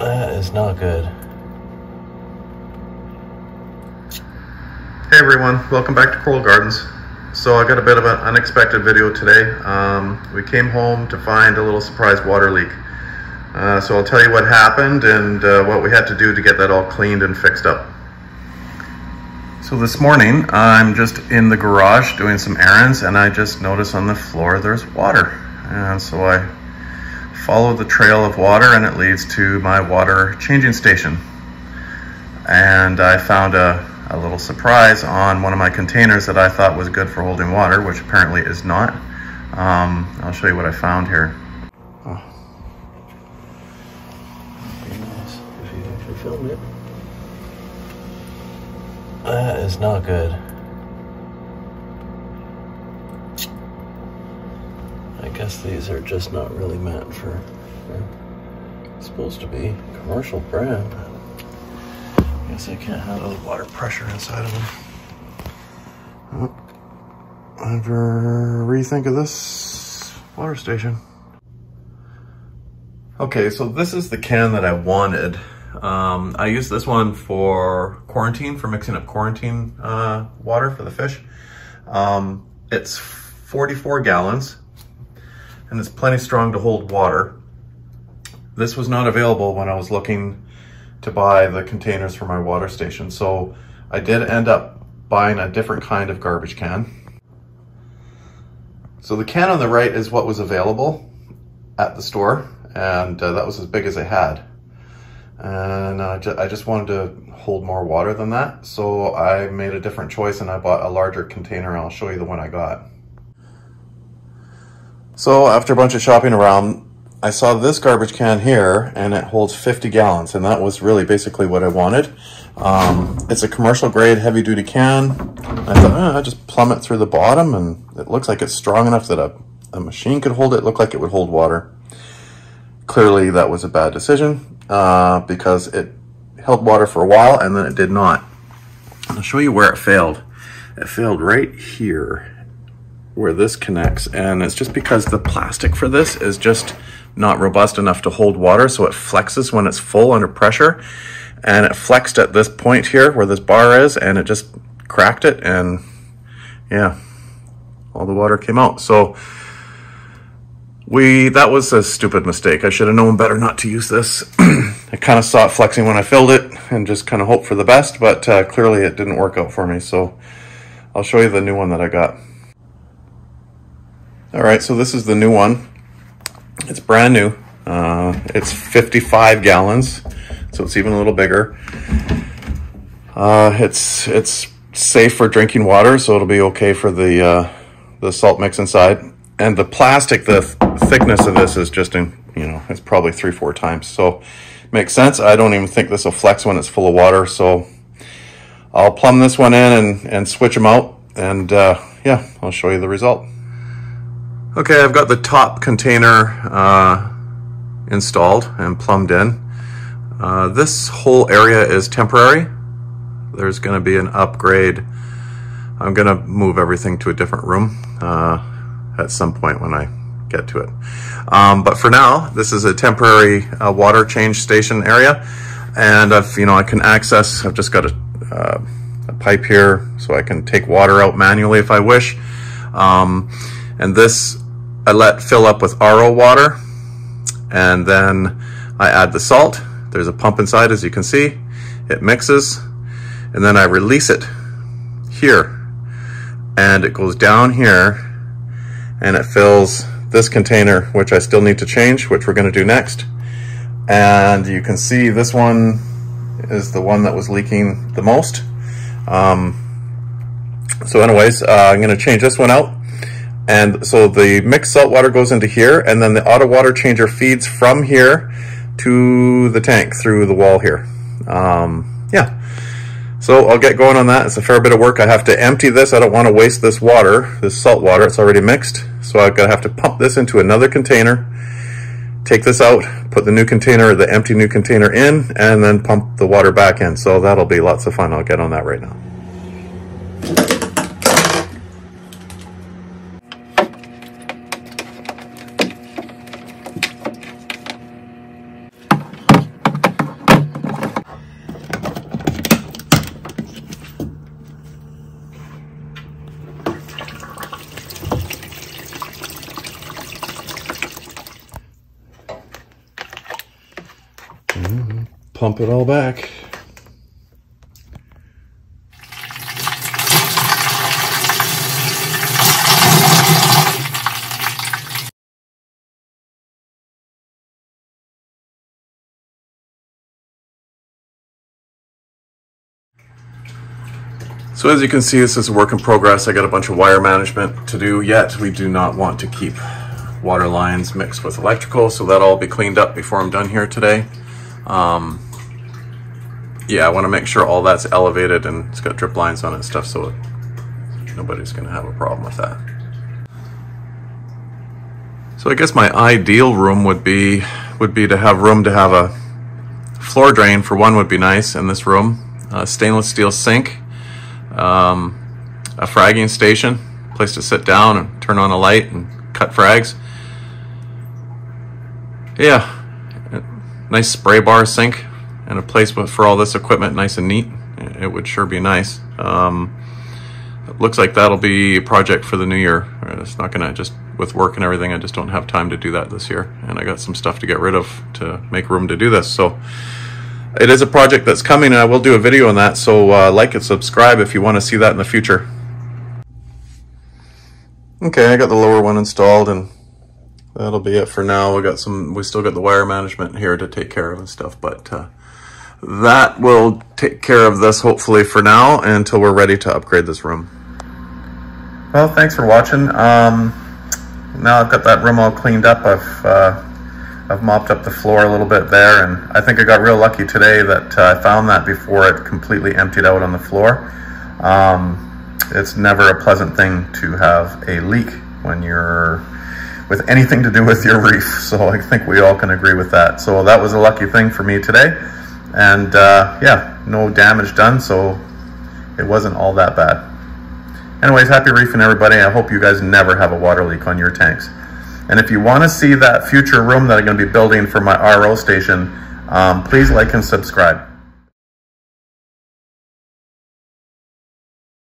That is not good. Hey everyone, welcome back to Coral Gardens. So I got a bit of an unexpected video today. Um, we came home to find a little surprise water leak. Uh, so I'll tell you what happened and uh, what we had to do to get that all cleaned and fixed up. So this morning I'm just in the garage doing some errands and I just noticed on the floor there's water. And so I followed the trail of water and it leads to my water changing station. And I found a a little surprise on one of my containers that I thought was good for holding water, which apparently is not. Um, I'll show you what I found here. Oh. That is not good. Guess these are just not really meant for, for supposed to be commercial brand. I guess I can't handle the water pressure inside of them. Oh, ever rethink of this water station? Okay, so this is the can that I wanted. Um, I use this one for quarantine, for mixing up quarantine uh, water for the fish. Um, it's 44 gallons and it's plenty strong to hold water. This was not available when I was looking to buy the containers for my water station. So I did end up buying a different kind of garbage can. So the can on the right is what was available at the store and uh, that was as big as I had. And uh, ju I just wanted to hold more water than that. So I made a different choice and I bought a larger container. I'll show you the one I got. So after a bunch of shopping around, I saw this garbage can here and it holds 50 gallons and that was really basically what I wanted. Um, it's a commercial grade heavy duty can. I thought, oh, I just plumb it through the bottom and it looks like it's strong enough that a, a machine could hold it. it. Looked like it would hold water. Clearly that was a bad decision uh, because it held water for a while and then it did not. I'll show you where it failed. It failed right here where this connects and it's just because the plastic for this is just not robust enough to hold water, so it flexes when it's full under pressure. And it flexed at this point here where this bar is, and it just cracked it, and yeah, all the water came out. So we that was a stupid mistake. I should have known better not to use this. I kind of saw it flexing when I filled it and just kind of hoped for the best, but uh, clearly it didn't work out for me. So I'll show you the new one that I got. All right, so this is the new one. It's brand new. Uh, it's 55 gallons, so it's even a little bigger. Uh, it's it's safe for drinking water, so it'll be okay for the uh, the salt mix inside. And the plastic, the th thickness of this is just in, you know, it's probably three, four times. So makes sense. I don't even think this will flex when it's full of water. So I'll plumb this one in and, and switch them out. And uh, yeah, I'll show you the result. Okay, I've got the top container uh, installed and plumbed in. Uh, this whole area is temporary. There's going to be an upgrade. I'm going to move everything to a different room uh, at some point when I get to it. Um, but for now, this is a temporary uh, water change station area. And I've, you know, I can access, I've just got a, uh, a pipe here so I can take water out manually if I wish. Um, and this I let fill up with RO water and then I add the salt. There's a pump inside as you can see. It mixes and then I release it here and it goes down here and it fills this container which I still need to change which we're going to do next and you can see this one is the one that was leaking the most um, so anyways uh, I'm going to change this one out and so the mixed salt water goes into here, and then the auto water changer feeds from here to the tank through the wall here. Um, yeah. So I'll get going on that. It's a fair bit of work. I have to empty this. I don't want to waste this water, this salt water. It's already mixed. So I've got to have to pump this into another container, take this out, put the new container, the empty new container in, and then pump the water back in. So that'll be lots of fun. I'll get on that right now. Mm-hmm. pump it all back. So as you can see, this is a work in progress. I got a bunch of wire management to do yet. We do not want to keep water lines mixed with electrical, so that'll all be cleaned up before I'm done here today. Um, yeah, I want to make sure all that's elevated and it's got drip lines on it and stuff, so nobody's going to have a problem with that. So I guess my ideal room would be would be to have room to have a floor drain for one would be nice in this room, a stainless steel sink, um, a fragging station, place to sit down and turn on a light and cut frags. Yeah, nice spray bar sink and a place for all this equipment nice and neat. It would sure be nice. Um, looks like that'll be a project for the new year. It's not gonna just, with work and everything, I just don't have time to do that this year. And I got some stuff to get rid of to make room to do this. So it is a project that's coming and I will do a video on that. So uh, like and subscribe if you wanna see that in the future. Okay, I got the lower one installed and that'll be it for now. We got some, we still got the wire management here to take care of and stuff, but uh, that will take care of this hopefully for now until we're ready to upgrade this room. Well, thanks for watching. Um, now I've got that room all cleaned up. I've uh, I've mopped up the floor a little bit there, and I think I got real lucky today that uh, I found that before it completely emptied out on the floor. Um, it's never a pleasant thing to have a leak when you're with anything to do with your reef. So I think we all can agree with that. So that was a lucky thing for me today. And uh, yeah, no damage done, so it wasn't all that bad. Anyways, happy reefing everybody. I hope you guys never have a water leak on your tanks. And if you want to see that future room that I'm going to be building for my RO station, um, please like and subscribe.